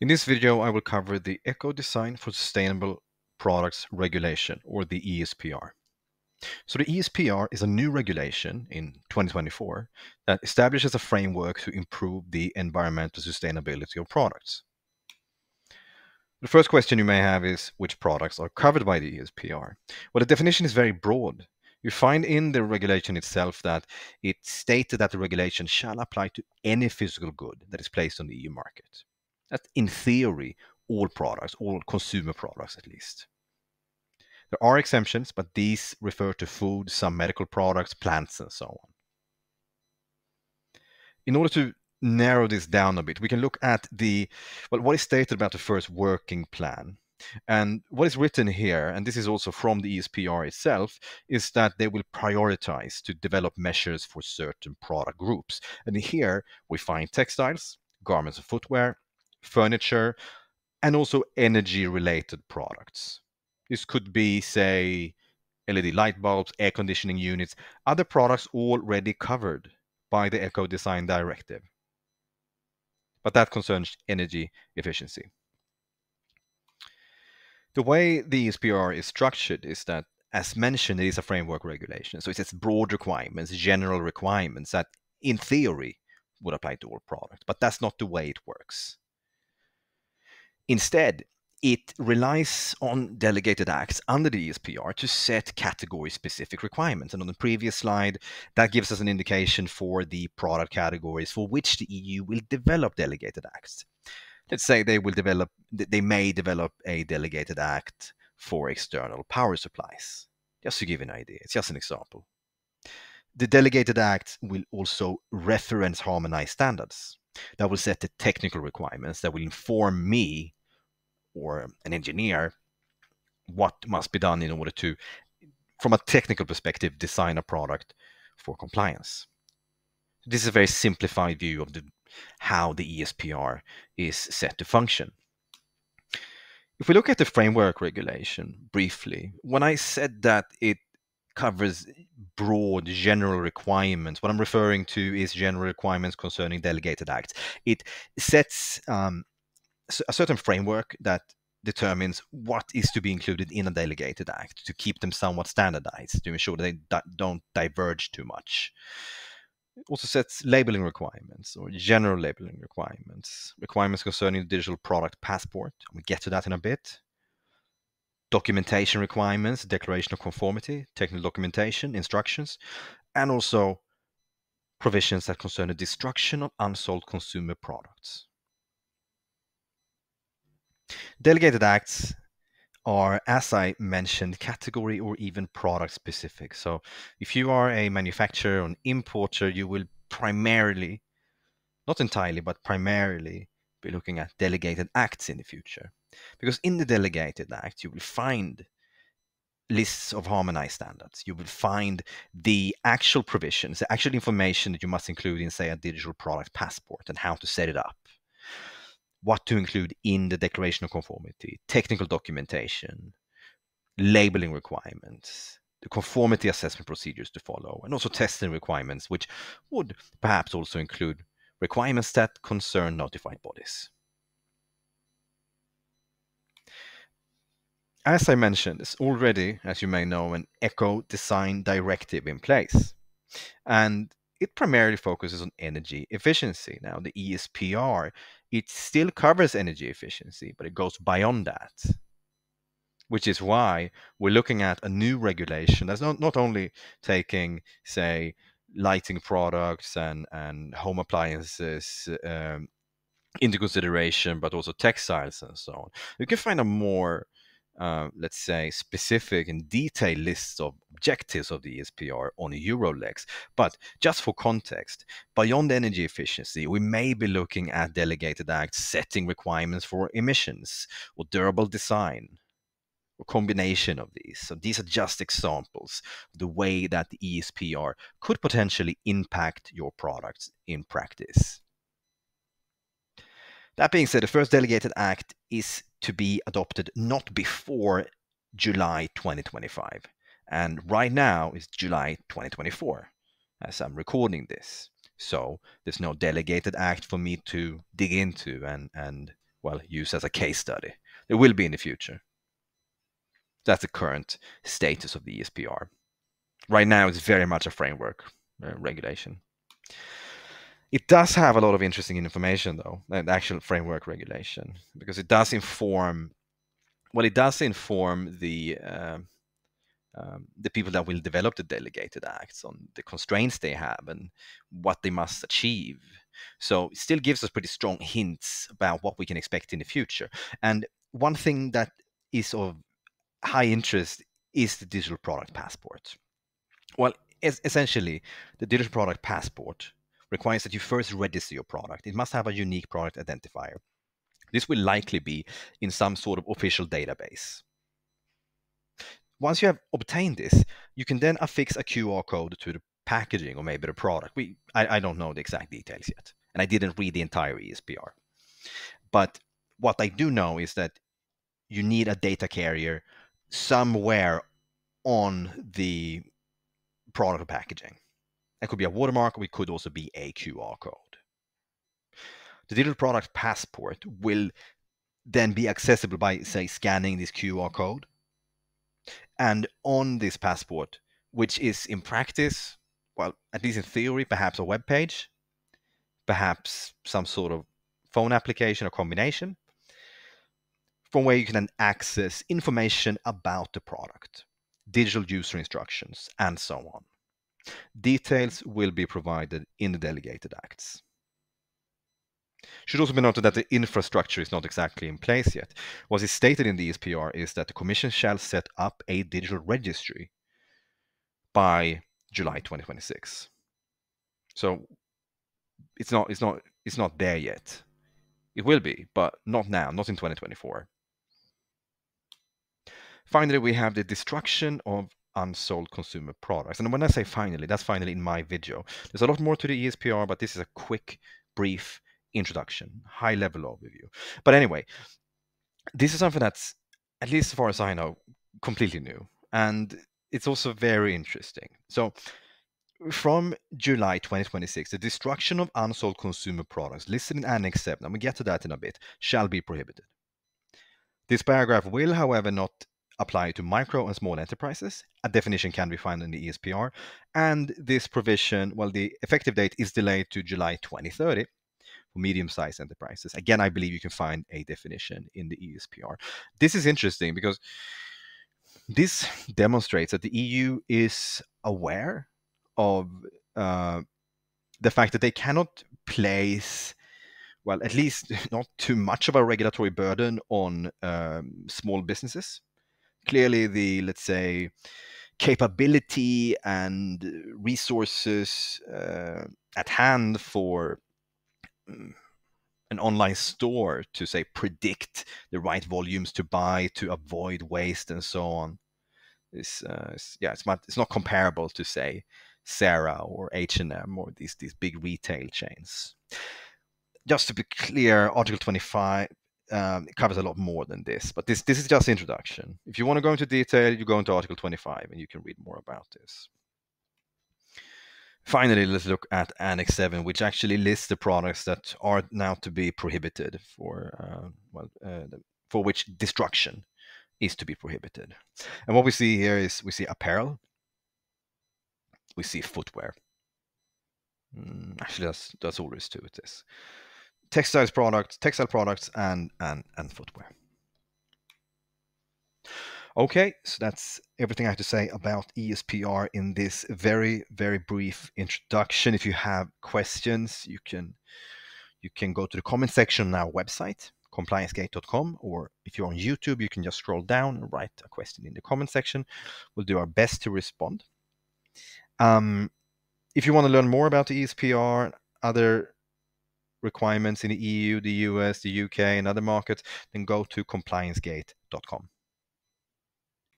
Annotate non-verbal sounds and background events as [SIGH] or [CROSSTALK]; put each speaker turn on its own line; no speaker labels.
In this video, I will cover the Ecodesign for Sustainable Products Regulation, or the ESPR. So the ESPR is a new regulation in 2024 that establishes a framework to improve the environmental sustainability of products. The first question you may have is which products are covered by the ESPR? Well, the definition is very broad. You find in the regulation itself that it stated that the regulation shall apply to any physical good that is placed on the EU market. That's in theory all products, all consumer products at least. There are exemptions, but these refer to food, some medical products, plants, and so on. In order to narrow this down a bit, we can look at the well, what is stated about the first working plan. And what is written here, and this is also from the ESPR itself, is that they will prioritize to develop measures for certain product groups. And here we find textiles, garments and footwear, furniture, and also energy related products. This could be, say, LED light bulbs, air conditioning units, other products already covered by the Ecodesign Directive. But that concerns energy efficiency. The way the ESPR is structured is that, as mentioned, it is a framework regulation. So it sets broad requirements, general requirements that, in theory, would apply to all products. But that's not the way it works. Instead, it relies on delegated acts under the ESPR to set category specific requirements. And on the previous slide, that gives us an indication for the product categories for which the EU will develop delegated acts. Let's say they will develop, they may develop a delegated act for external power supplies. Just to give an idea, it's just an example. The delegated act will also reference harmonized standards that will set the technical requirements that will inform me or an engineer what must be done in order to, from a technical perspective, design a product for compliance. This is a very simplified view of the, how the ESPR is set to function. If we look at the framework regulation briefly, when I said that it covers broad general requirements, what I'm referring to is general requirements concerning delegated acts. It sets um, a certain framework that determines what is to be included in a delegated act to keep them somewhat standardized to ensure they don't diverge too much. Also sets labeling requirements or general labeling requirements, requirements concerning the digital product passport. We'll get to that in a bit. Documentation requirements, declaration of conformity, technical documentation, instructions, and also provisions that concern the destruction of unsold consumer products. Delegated acts are, as I mentioned, category or even product specific. So if you are a manufacturer or an importer, you will primarily, not entirely, but primarily be looking at delegated acts in the future. Because in the delegated act, you will find lists of harmonized standards. You will find the actual provisions, the actual information that you must include in, say, a digital product passport and how to set it up what to include in the declaration of conformity, technical documentation, labeling requirements, the conformity assessment procedures to follow, and also testing requirements, which would perhaps also include requirements that concern notified bodies. As I mentioned, there's already, as you may know, an Ecodesign Directive in place. And it primarily focuses on energy efficiency. Now, the ESPR, it still covers energy efficiency, but it goes beyond that, which is why we're looking at a new regulation that's not, not only taking, say, lighting products and, and home appliances um, into consideration, but also textiles and so on. You can find a more uh, let's say, specific and detailed lists of objectives of the ESPR on EUR-Lex. But just for context, beyond energy efficiency, we may be looking at delegated acts setting requirements for emissions or durable design or combination of these. So these are just examples the way that the ESPR could potentially impact your products in practice. That being said, the first delegated act is to be adopted not before July 2025. And right now is July 2024 as I'm recording this. So there's no delegated act for me to dig into and, and well, use as a case study. There will be in the future. That's the current status of the ESPR. Right now, it's very much a framework uh, regulation. It does have a lot of interesting information, though, the actual framework regulation, because it does inform. Well, it does inform the uh, um, the people that will develop the delegated acts on the constraints they have and what they must achieve. So it still gives us pretty strong hints about what we can expect in the future. And one thing that is of high interest is the digital product passport. Well, essentially, the digital product passport requires that you first register your product. It must have a unique product identifier. This will likely be in some sort of official database. Once you have obtained this, you can then affix a QR code to the packaging or maybe the product. We, I, I don't know the exact details yet, and I didn't read the entire ESPR. But what I do know is that you need a data carrier somewhere on the product packaging. It could be a watermark, or it could also be a QR code. The digital product passport will then be accessible by, say, scanning this QR code. And on this passport, which is in practice, well, at least in theory, perhaps a web page, perhaps some sort of phone application or combination, from where you can then access information about the product, digital user instructions, and so on. Details will be provided in the delegated acts. Should also be noted that the infrastructure is not exactly in place yet. What is stated in the ESPR is that the Commission shall set up a digital registry by July 2026. So it's not it's not it's not there yet. It will be, but not now, not in 2024. Finally, we have the destruction of unsold consumer products. And when I say finally, that's finally in my video. There's a lot more to the ESPR, but this is a quick, brief introduction, high level overview. But anyway, this is something that's, at least as far as I know, completely new. And it's also very interesting. So from July 2026, the destruction of unsold consumer products listed in Annex 7, and we get to that in a bit, shall be prohibited. This paragraph will, however, not apply to micro and small enterprises. A definition can be found in the ESPR. And this provision, well, the effective date is delayed to July 2030 for medium-sized enterprises. Again, I believe you can find a definition in the ESPR. This is interesting because this demonstrates that the EU is aware of uh, the fact that they cannot place well, at least [LAUGHS] not too much of a regulatory burden on um, small businesses clearly the let's say capability and resources uh, at hand for um, an online store to say predict the right volumes to buy to avoid waste and so on is uh, yeah it's not it's not comparable to say Zara or H&M or these these big retail chains. Just to be clear article 25 um, it covers a lot more than this, but this this is just introduction. If you want to go into detail, you go into Article 25 and you can read more about this. Finally, let's look at Annex 7, which actually lists the products that are now to be prohibited for uh, well uh, for which destruction is to be prohibited. And what we see here is we see apparel, we see footwear. Mm, actually, that's that's all there is to it. This textiles products, textile products, and and and footwear. Okay, so that's everything I have to say about ESPR in this very very brief introduction. If you have questions, you can you can go to the comment section on our website compliancegate.com or if you're on YouTube, you can just scroll down and write a question in the comment section. We'll do our best to respond. Um, if you want to learn more about the ESPR, other requirements in the EU, the US, the UK, and other markets, then go to compliancegate.com.